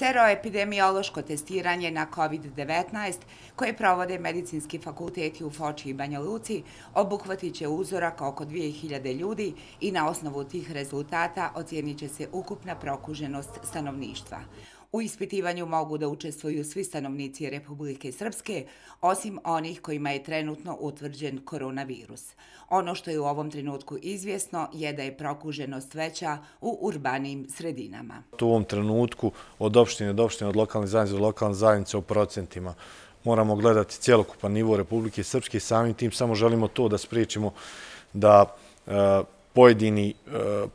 Seroepidemiološko testiranje na COVID-19 koje provode medicinski fakulteti u Foči i Banja Luci obuhvatit će uzorak oko 2000 ljudi i na osnovu tih rezultata ocijenit će se ukupna prokuženost stanovništva. U ispitivanju mogu da učestvuju svi stanovnici Republike Srpske, osim onih kojima je trenutno utvrđen koronavirus. Ono što je u ovom trenutku izvjesno je da je prokuženost veća u urbanim sredinama. U ovom trenutku od opštine do opštine, od lokalne zajednice do lokalne zajednice u procentima moramo gledati cijelokupan nivo Republike Srpske i samim tim samo želimo to da spriječimo da e, pojedini, e,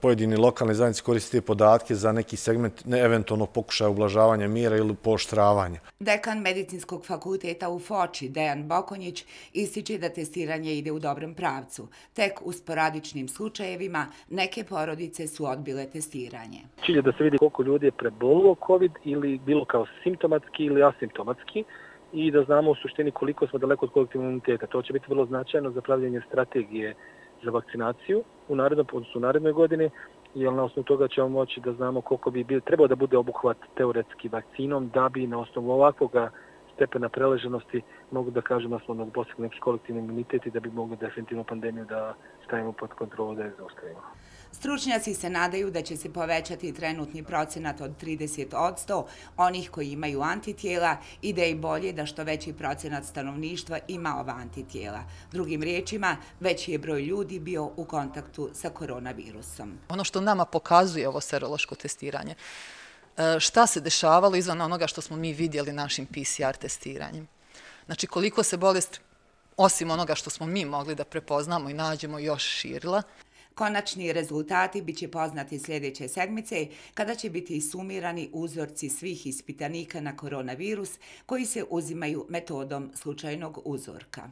pojedini lokalne zajednice koriste podatke za neki segment ne eventualno pokušaja ublažavanja mira ili poštravanja. Dekan Medicinskog fakulteta u Foči, Dejan Bokonjić, ističe da testiranje ide u dobrom pravcu. Tek u sporadičnim slučajevima neke porodice su odbile testiranje. Cilje da se vidi koliko ljudi je prebolilo COVID ili bilo kao simptomatski ili asimptomatski i da znamo u suštini koliko smo daleko od kolektivnog imuniteta. To će biti vrlo značajno za pravljenje strategije za vakcinaciju u narednom, u narednoj godini, jer na osnovu toga ćemo moći da znamo koliko bi bil, trebao da bude obuhvat teoretski vakcinom, da bi na osnovu ovakvog stepena preleženosti mogu da kažemo da smo na neki kolektivni imunitet i da bi mogli definitivno pandemiju da stavimo pod kontrolu da je zaustavimo. Stručnjaci se nadaju da će se povećati trenutni procenat od 30 od 100 onih koji imaju antitijela i da je bolje da što veći procenat stanovništva ima ova antitijela. Drugim riječima, veći je broj ljudi bio u kontaktu sa koronavirusom. Ono što nama pokazuje ovo serološko testiranje, E, šta se dešavalo izvan onoga što smo mi vidjeli našim PCR testiranjem. Znači koliko se bolest, osim onoga što smo mi mogli da prepoznamo i nađemo, još širila. Konačni rezultati bit će poznati sljedeće sedmice, kada će biti sumirani uzorci svih ispitanika na koronavirus koji se uzimaju metodom slučajnog uzorka.